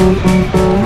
Música